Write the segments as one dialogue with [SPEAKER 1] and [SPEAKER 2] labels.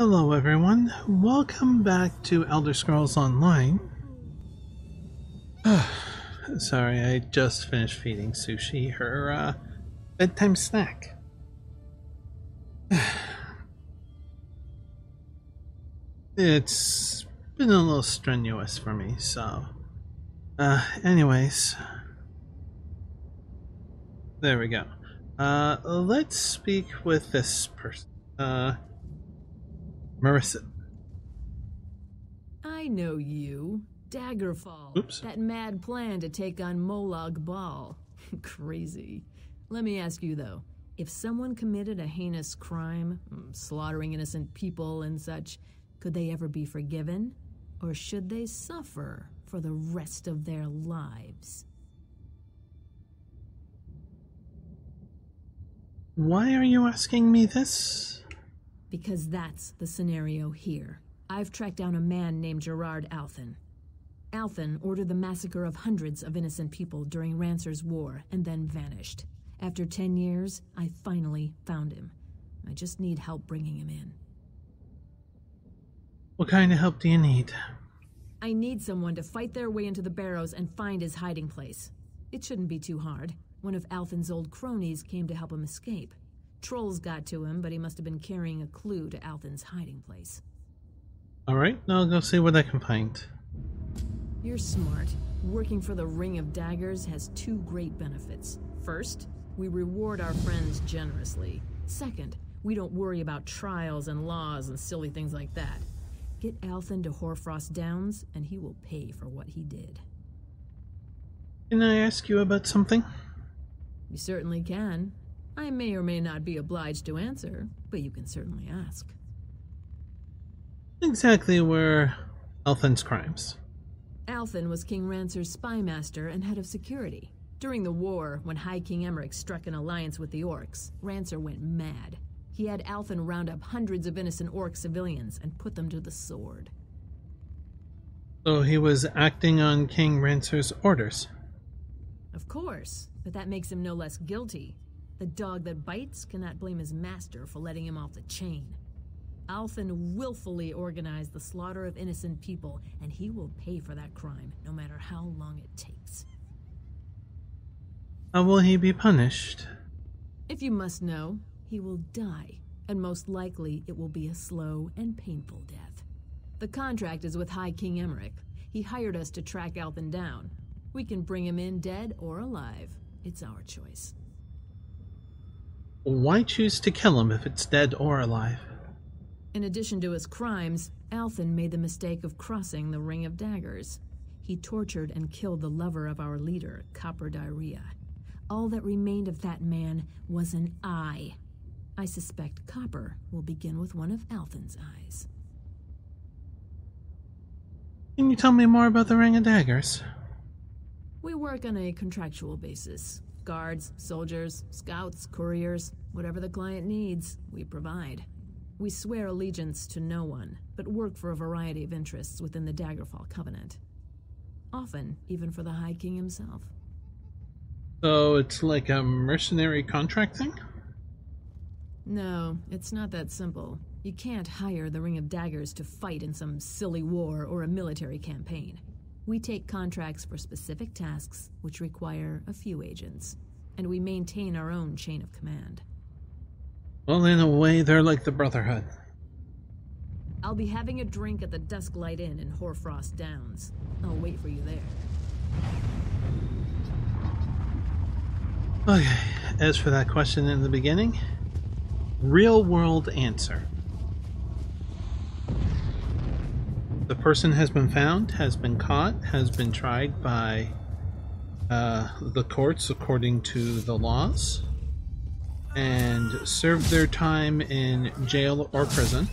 [SPEAKER 1] Hello everyone, welcome back to Elder Scrolls Online. Sorry, I just finished feeding Sushi her uh, bedtime snack. it's been a little strenuous for me, so... Uh, anyways... There we go. Uh, let's speak with this person. Uh, Marissa.
[SPEAKER 2] I know you. Daggerfall.
[SPEAKER 1] Oops.
[SPEAKER 2] That mad plan to take on Molag Bal. Crazy. Let me ask you though, if someone committed a heinous crime, mm, slaughtering innocent people and such, could they ever be forgiven? Or should they suffer for the rest of their lives?
[SPEAKER 1] Why are you asking me this?
[SPEAKER 2] Because that's the scenario here. I've tracked down a man named Gerard Althen. Althen ordered the massacre of hundreds of innocent people during Rancer's War and then vanished. After ten years, I finally found him. I just need help bringing him in.
[SPEAKER 1] What kind of help do you need?
[SPEAKER 2] I need someone to fight their way into the barrows and find his hiding place. It shouldn't be too hard. One of Althen's old cronies came to help him escape. Trolls got to him, but he must have been carrying a clue to Althen's hiding place.
[SPEAKER 1] Alright, I'll go see what I can find.
[SPEAKER 2] You're smart. Working for the Ring of Daggers has two great benefits. First, we reward our friends generously. Second, we don't worry about trials and laws and silly things like that. Get Althen to Hoarfrost Downs, and he will pay for what he did.
[SPEAKER 1] Can I ask you about something?
[SPEAKER 2] You certainly can. I may or may not be obliged to answer, but you can certainly ask.
[SPEAKER 1] Exactly where Althen's crimes.
[SPEAKER 2] Althen was King Rancer's spymaster and head of security. During the war, when High King Emeric struck an alliance with the Orcs, Rancer went mad. He had Althen round up hundreds of innocent Orc civilians and put them to the sword.
[SPEAKER 1] So he was acting on King Rancer's orders.
[SPEAKER 2] Of course, but that makes him no less guilty. The dog that bites cannot blame his master for letting him off the chain. Althen willfully organized the slaughter of innocent people, and he will pay for that crime, no matter how long it takes.
[SPEAKER 1] How will he be punished?
[SPEAKER 2] If you must know, he will die, and most likely it will be a slow and painful death. The contract is with High King Emeric. He hired us to track Althen down. We can bring him in dead or alive. It's our choice.
[SPEAKER 1] Why choose to kill him if it's dead or alive?
[SPEAKER 2] In addition to his crimes, Althen made the mistake of crossing the Ring of Daggers. He tortured and killed the lover of our leader, Copper Diarrhea. All that remained of that man was an eye. I suspect Copper will begin with one of Althen's eyes.
[SPEAKER 1] Can you tell me more about the Ring of Daggers?
[SPEAKER 2] We work on a contractual basis. Guards, soldiers, scouts, couriers, whatever the client needs, we provide. We swear allegiance to no one, but work for a variety of interests within the Daggerfall Covenant. Often, even for the High King himself.
[SPEAKER 1] So it's like a mercenary contract thing?
[SPEAKER 2] No, it's not that simple. You can't hire the Ring of Daggers to fight in some silly war or a military campaign. We take contracts for specific tasks, which require a few agents, and we maintain our own chain of command.
[SPEAKER 1] Well, in a way, they're like the Brotherhood.
[SPEAKER 2] I'll be having a drink at the Dusklight Inn in Hoarfrost Downs. I'll wait for you there.
[SPEAKER 1] Okay, as for that question in the beginning, real world answer. The person has been found, has been caught, has been tried by uh, the courts according to the laws, and served their time in jail or prison.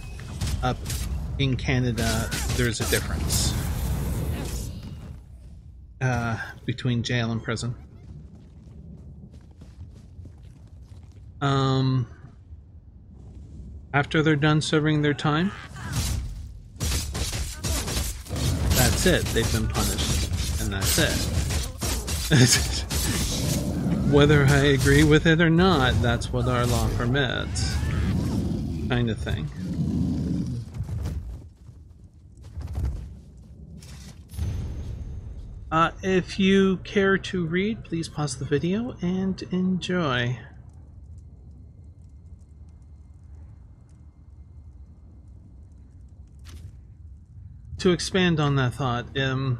[SPEAKER 1] Up in Canada, there's a difference uh, between jail and prison. Um, after they're done serving their time, that's it. They've been punished, and that's it. Whether I agree with it or not, that's what our law permits. Kind of thing. Uh, if you care to read, please pause the video and enjoy. To expand on that thought, um,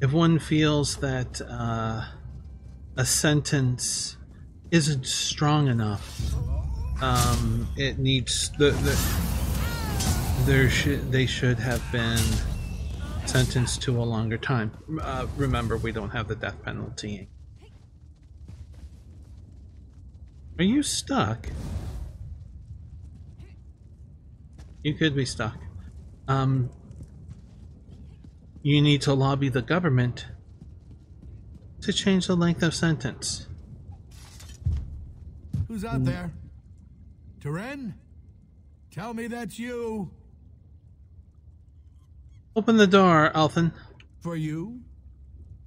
[SPEAKER 1] if one feels that uh, a sentence isn't strong enough, um, it needs the, the there should they should have been sentenced to a longer time. Uh, remember, we don't have the death penalty. Are you stuck? You could be stuck. Um, you need to lobby the government to change the length of sentence.
[SPEAKER 3] Who's out mm. there? Teren? Tell me that's you.
[SPEAKER 1] Open the door, Althen.
[SPEAKER 3] For you?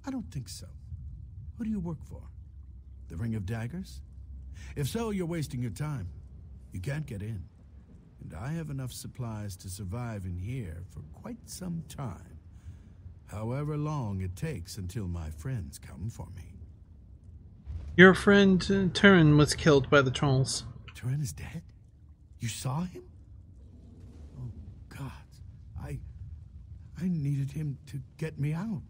[SPEAKER 3] I don't think so. Who do you work for? The Ring of Daggers? If so, you're wasting your time. You can't get in. And I have enough supplies to survive in here for quite some time. However long it takes until my friends come for me.
[SPEAKER 1] Your friend uh, Turin was killed by the trolls.
[SPEAKER 3] Teren is dead? You saw him? Oh, God. I... I needed him to get me out.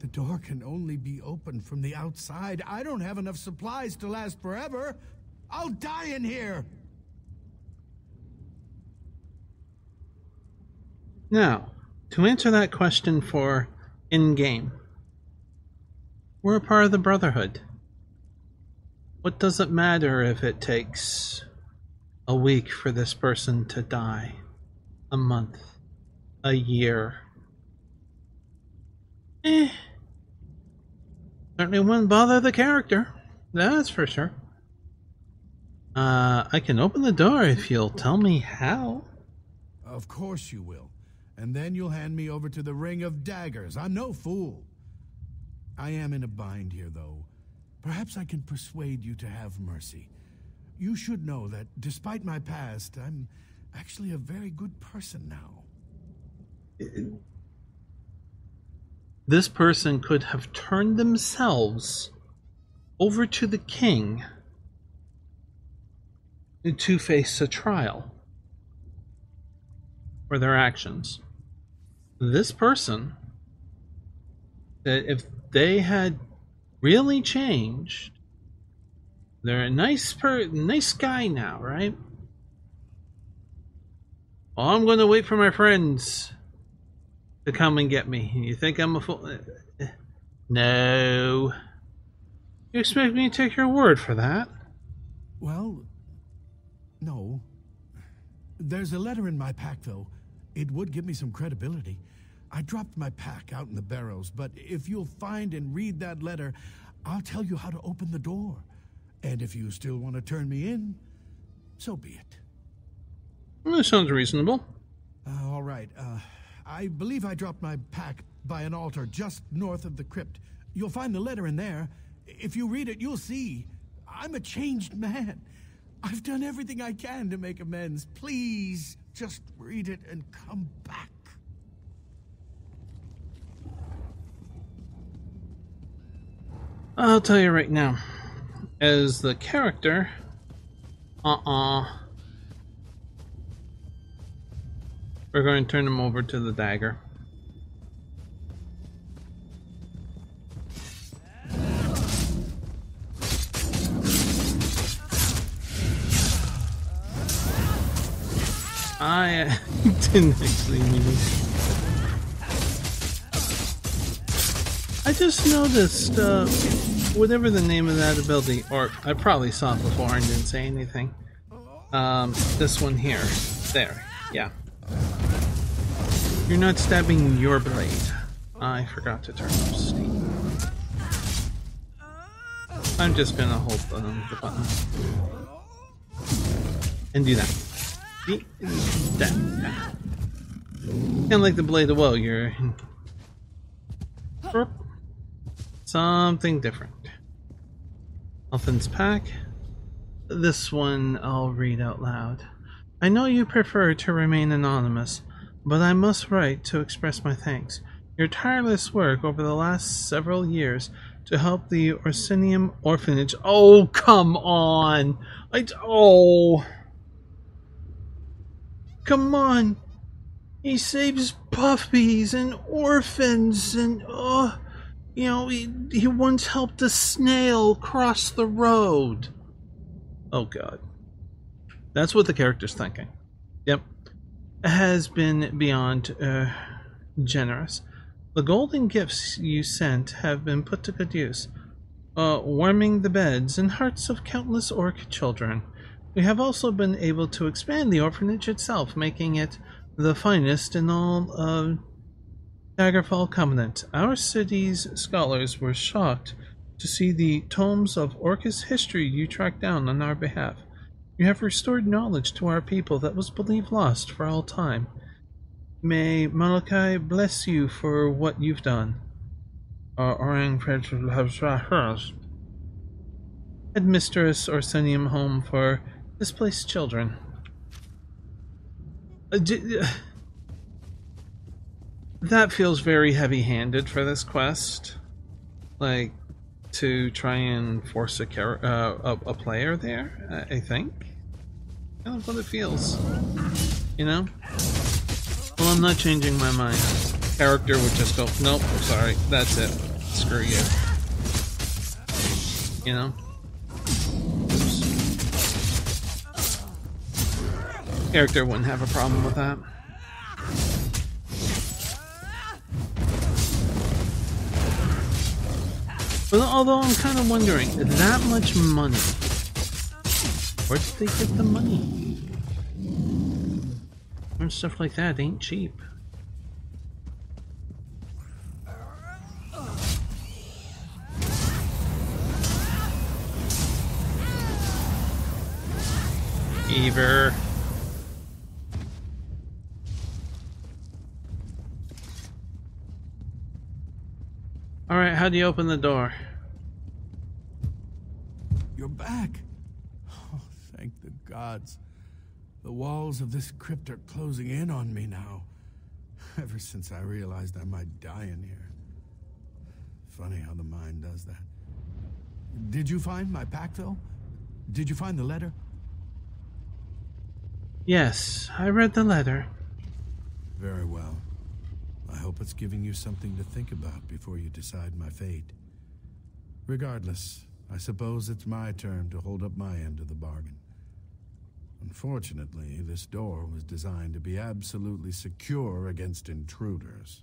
[SPEAKER 3] The door can only be opened from the outside. I don't have enough supplies to last forever. I'll die in here.
[SPEAKER 1] Now, to answer that question for in game, we're a part of the Brotherhood. What does it matter if it takes a week for this person to die? A month? A year? Eh. Certainly wouldn't bother the character. That's for sure. Uh, I can open the door if you'll tell me how.
[SPEAKER 3] Of course you will. And then you'll hand me over to the Ring of Daggers. I'm no fool. I am in a bind here, though. Perhaps I can persuade you to have mercy. You should know that, despite my past, I'm actually a very good person now.
[SPEAKER 1] This person could have turned themselves over to the king to face a trial for their actions. This person, that if they had really changed, they're a nice per nice guy now, right? Well, I'm going to wait for my friends to come and get me. You think I'm a fool? Uh, uh, no. You expect me to take your word for that?
[SPEAKER 3] Well, no. There's a letter in my pack, though. It would give me some credibility. I dropped my pack out in the barrows, but if you'll find and read that letter, I'll tell you how to open the door. And if you still want to turn me in, so be it.
[SPEAKER 1] That sounds reasonable.
[SPEAKER 3] Uh, all right. Uh, I believe I dropped my pack by an altar just north of the crypt. You'll find the letter in there. If you read it, you'll see. I'm a changed man. I've done everything I can to make amends. Please, just read it and come back.
[SPEAKER 1] I'll tell you right now. As the character, uh-uh. We're going to turn him over to the dagger. I didn't actually mean it. I just noticed, uh, whatever the name of that ability, or I probably saw it before and didn't say anything. Um, this one here. There. Yeah. You're not stabbing your blade. I forgot to turn off steam. I'm just gonna hold um, the button. And do that. That. of like the blade of woe, you're... Something different. Elfin's pack. This one I'll read out loud. I know you prefer to remain anonymous, but I must write to express my thanks. your tireless work over the last several years to help the Orsinium orphanage. Oh, come on! I oh, come on! He saves puppies and orphans and oh, you know he he once helped a snail cross the road. Oh God, that's what the character's thinking. Yep, has been beyond uh, generous. The golden gifts you sent have been put to good use, uh, warming the beds and hearts of countless orc children. We have also been able to expand the orphanage itself, making it the finest in all of Daggerfall Covenant. Our city's scholars were shocked to see the tomes of Orcish history you tracked down on our behalf. You have restored knowledge to our people that was believed lost for all time. May Malacath bless you for what you've done. Our Orang Headmistress Orsinium Home for Displaced Children. Uh, uh, that feels very heavy-handed for this quest. Like to try and force a uh, a, a, player there. I, I think. Kind of what it feels. You know. Well, I'm not changing my mind. Character would just go, nope, sorry, that's it. Screw you. You know. Character wouldn't have a problem with that. But although I'm kind of wondering, that much money, where did they get the money? And stuff like that ain't cheap. Alright, how do you open the door?
[SPEAKER 3] You're back. Oh, thank the gods. The walls of this crypt are closing in on me now. Ever since I realized I might die in here. Funny how the mind does that. Did you find my pack, though? Did you find the letter?
[SPEAKER 1] Yes, I read the letter.
[SPEAKER 3] Very well. I hope it's giving you something to think about before you decide my fate. Regardless, I suppose it's my turn to hold up my end of the bargain. Unfortunately, this door was designed to be absolutely secure against intruders.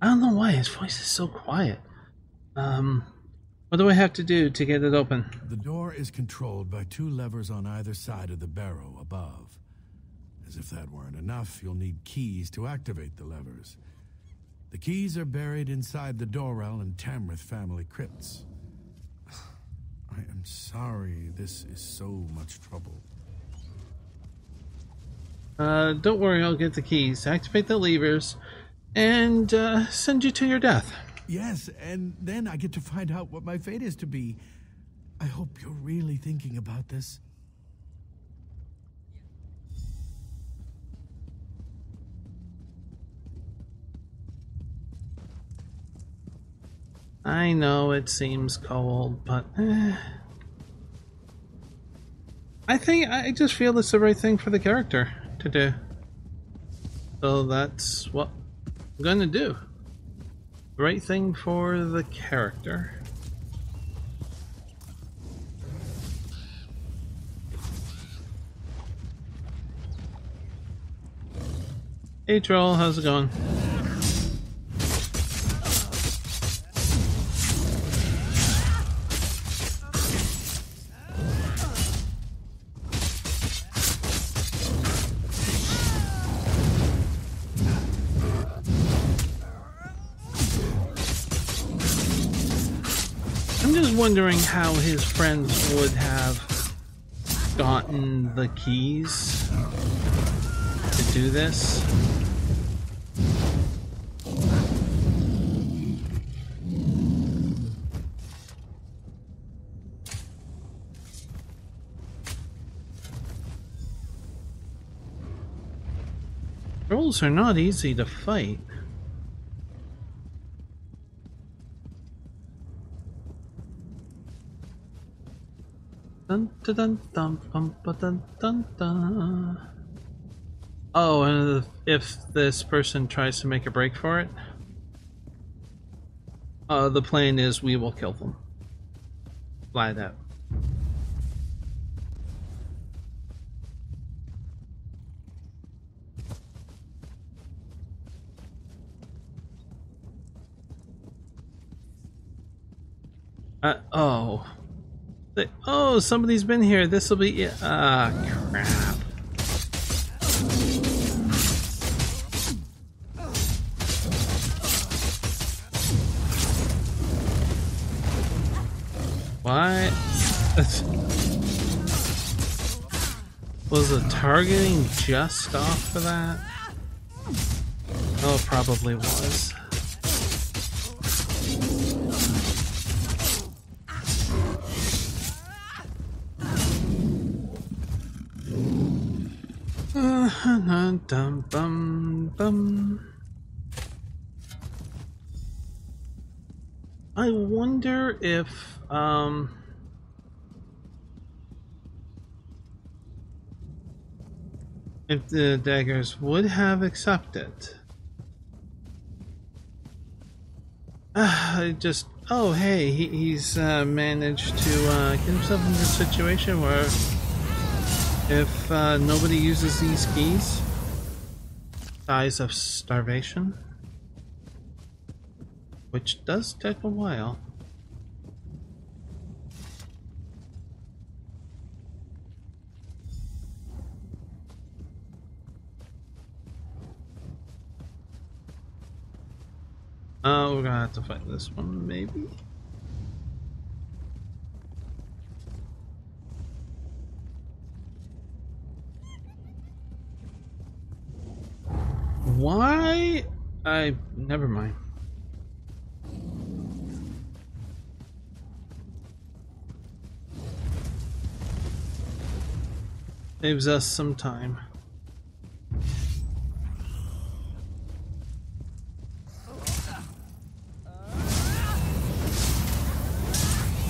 [SPEAKER 1] I don't know why his voice is so quiet. Um, what do I have to do to get it open?
[SPEAKER 3] The door is controlled by two levers on either side of the barrow above. As if that weren't enough, you'll need keys to activate the levers. The keys are buried inside the Dorell and Tamrith family crypts. I am sorry this is so much trouble.
[SPEAKER 1] Uh, don't worry, I'll get the keys, activate the levers, and uh, send you to your death.
[SPEAKER 3] Yes, and then I get to find out what my fate is to be. I hope you're really thinking about this.
[SPEAKER 1] I know it seems cold, but eh. I think I just feel it's the right thing for the character to do. So that's what I'm gonna do. Right thing for the character. Hey troll, how's it going? wondering how his friends would have gotten the keys to do this. Trolls are not easy to fight. Dun dun dun. Oh, and if this person tries to make a break for it, uh, the plan is we will kill them. Fly that. Uh, oh. Oh, somebody's been here. This will be. Ah, crap. What? Was the targeting just off for that? Oh, probably was. Dum bum bum. I wonder if um if the daggers would have accepted. Uh, just oh hey he, he's uh, managed to uh, get himself into a situation where if uh, nobody uses these keys, of starvation, which does take a while. Oh, we're gonna have to fight this one, maybe? Why? I never mind. Saves us some time.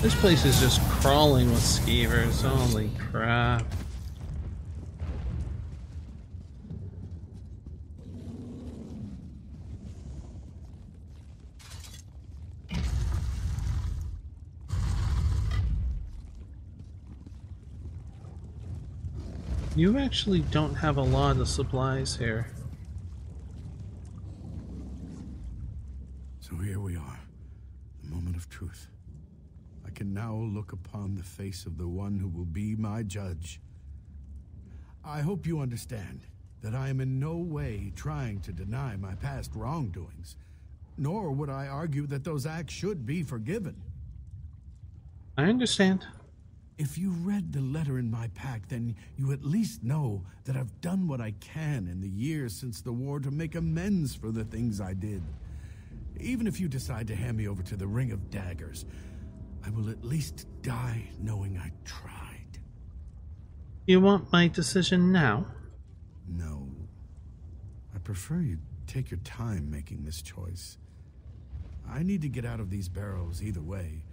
[SPEAKER 1] This place is just crawling with skeevers. Holy crap. You actually don't have a lot of supplies here.
[SPEAKER 3] So here we are, the moment of truth. I can now look upon the face of the one who will be my judge. I hope you understand that I am in no way trying to deny my past wrongdoings, nor would I argue that those acts should be forgiven.
[SPEAKER 1] I understand.
[SPEAKER 3] If you read the letter in my pack, then you at least know that I've done what I can in the years since the war to make amends for the things I did. Even if you decide to hand me over to the Ring of Daggers, I will at least die knowing I tried.
[SPEAKER 1] You want my decision now?
[SPEAKER 3] No. I prefer you take your time making this choice. I need to get out of these barrows either way.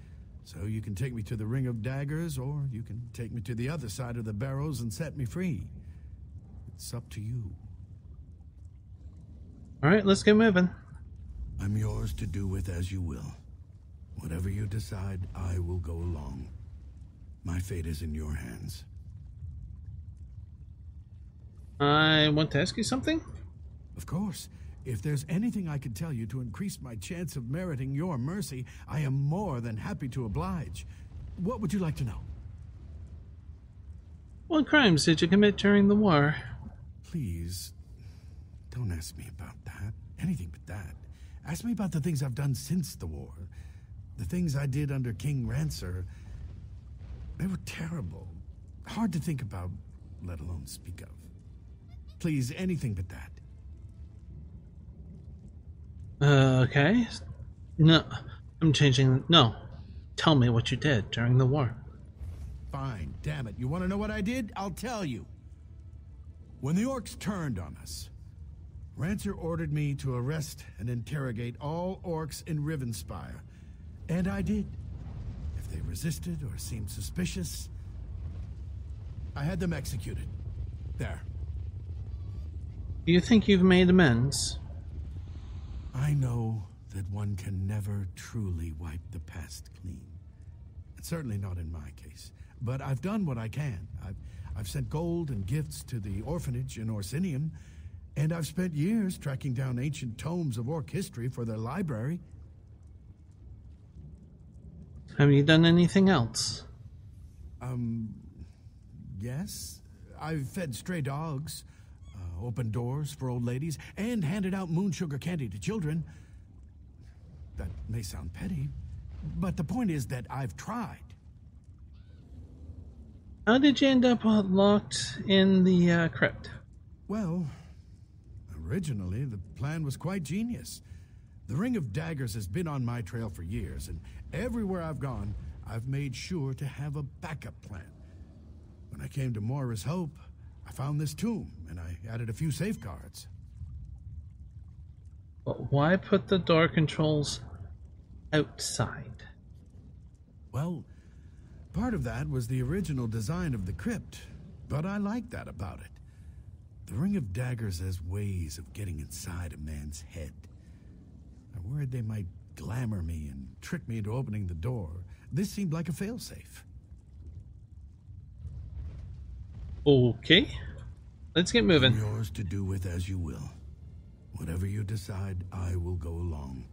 [SPEAKER 3] So you can take me to the Ring of Daggers, or you can take me to the other side of the barrows and set me free. It's up to you.
[SPEAKER 1] Alright, let's get moving.
[SPEAKER 3] I'm yours to do with as you will. Whatever you decide, I will go along. My fate is in your hands.
[SPEAKER 1] I want to ask you something?
[SPEAKER 3] Of course. If there's anything I can tell you to increase my chance of meriting your mercy, I am more than happy to oblige. What would you like to know?
[SPEAKER 1] What crimes did you commit during the war?
[SPEAKER 3] Please, don't ask me about that. Anything but that. Ask me about the things I've done since the war. The things I did under King Rancer. They were terrible. Hard to think about, let alone speak of. Please, anything but that.
[SPEAKER 1] Uh, okay. No, I'm changing. No. Tell me what you did during the war.
[SPEAKER 3] Fine, damn it. You want to know what I did? I'll tell you. When the orcs turned on us, Rancer ordered me to arrest and interrogate all orcs in Rivenspire. And I did. If they resisted or seemed suspicious, I had them executed. There.
[SPEAKER 1] Do you think you've made amends?
[SPEAKER 3] I know that one can never truly wipe the past clean. And certainly not in my case. But I've done what I can. I've, I've sent gold and gifts to the orphanage in Orsinium, and I've spent years tracking down ancient tomes of orc history for their library.
[SPEAKER 1] Have you done anything else?
[SPEAKER 3] Um, yes. I've fed stray dogs, opened doors for old ladies, and handed out moon sugar candy to children. That may sound petty, but the point is that I've tried.
[SPEAKER 1] How did you end up locked in the uh, crypt?
[SPEAKER 3] Well, originally the plan was quite genius. The Ring of Daggers has been on my trail for years, and everywhere I've gone, I've made sure to have a backup plan. When I came to Moira's Hope, I found this tomb, and I added a few safeguards.
[SPEAKER 1] But why put the door controls outside?
[SPEAKER 3] Well, part of that was the original design of the crypt, but I like that about it. The Ring of Daggers has ways of getting inside a man's head. I worried they might glamour me and trick me into opening the door. This seemed like a failsafe.
[SPEAKER 1] Okay. Let's get moving.
[SPEAKER 3] Yours to do with as you will. Whatever you decide, I will go along.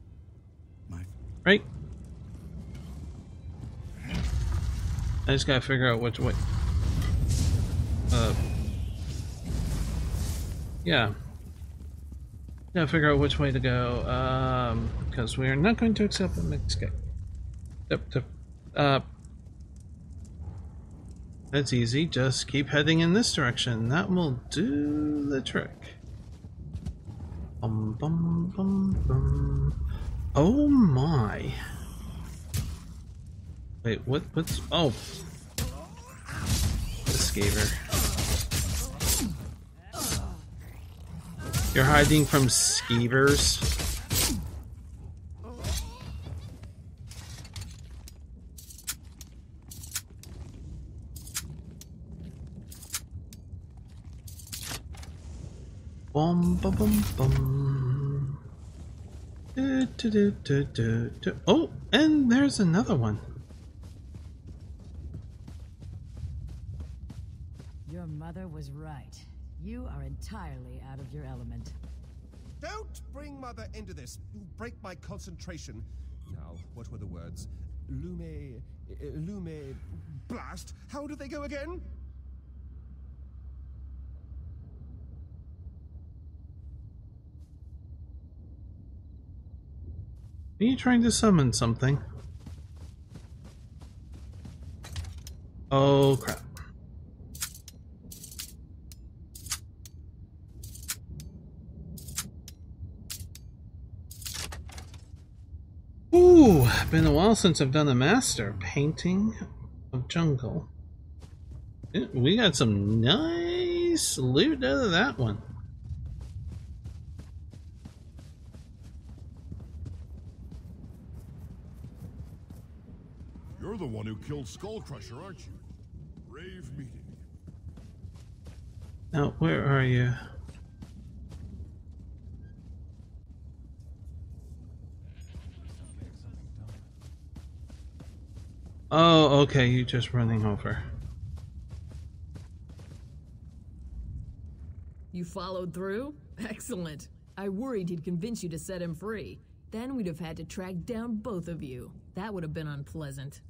[SPEAKER 3] My
[SPEAKER 1] Right? I just gotta figure out which way. Uh. Yeah. Gotta figure out which way to go. Um, because we are not going to accept a mixed yep. Uh. That's easy. Just keep heading in this direction. That will do the trick. Bum bum bum. Oh my. Wait, what what's oh the skeever. You're hiding from skeevers? Bum bum bum bum. Du, du, du, du, du, du. Oh, and there's another one.
[SPEAKER 4] Your mother was right. You are entirely out of your element.
[SPEAKER 5] Don't bring Mother into this. You break my concentration. Now, what were the words? Lume. uh, Lume. Blast? How do they go again?
[SPEAKER 1] Are you trying to summon something? Oh crap. Ooh, been a while since I've done a master painting of jungle. We got some nice loot out of that one.
[SPEAKER 6] You're the one who killed Skullcrusher, aren't you? Brave meeting.
[SPEAKER 1] Now, where are you? Oh, okay, you're just running over.
[SPEAKER 2] You followed through? Excellent. I worried he'd convince you to set him free. Then we'd have had to track down both of you. That would have been unpleasant.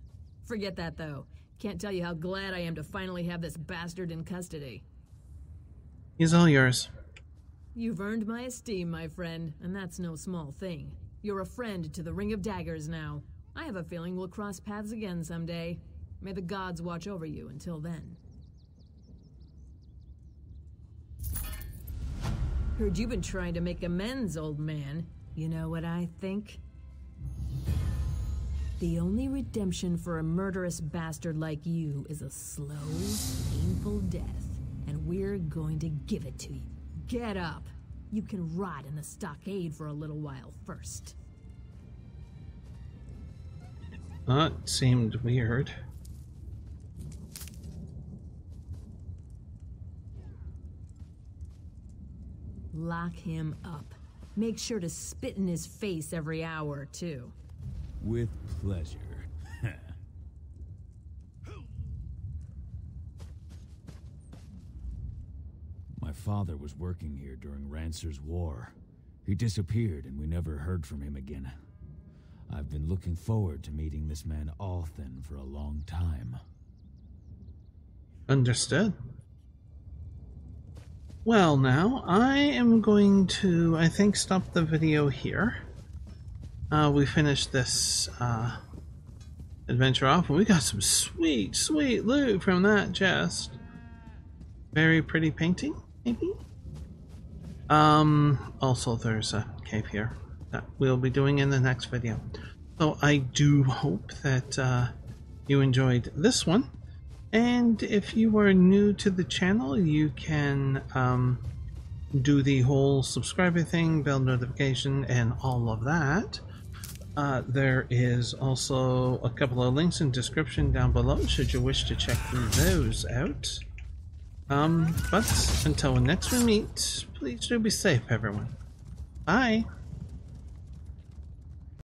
[SPEAKER 2] Forget that, though. Can't tell you how glad I am to finally have this bastard in custody.
[SPEAKER 1] He's all yours.
[SPEAKER 2] You've earned my esteem, my friend, and that's no small thing. You're a friend to the Ring of Daggers now. I have a feeling we'll cross paths again someday. May the gods watch over you until then. Heard you've been trying to make amends, old man. You know what I think? The only redemption for a murderous bastard like you is a slow, painful death, and we're going to give it to you. Get up. You can rot in the stockade for a little while first.
[SPEAKER 1] That seemed weird.
[SPEAKER 2] Lock him up. Make sure to spit in his face every hour, too.
[SPEAKER 7] With pleasure. My father was working here during Rancer's War. He disappeared and we never heard from him again. I've been looking forward to meeting this man Althen for a long time.
[SPEAKER 1] Understood. Well, now, I am going to, I think, stop the video here. Uh, we finished this uh, adventure off, and we got some sweet, sweet loot from that chest. Very pretty painting, maybe? Um, also, there's a cave here that we'll be doing in the next video. So I do hope that uh, you enjoyed this one. And if you are new to the channel, you can um, do the whole subscriber thing, bell notification, and all of that. Uh, there is also a couple of links in description down below should you wish to check those out. Um, but until next we meet, please do be safe, everyone. Bye.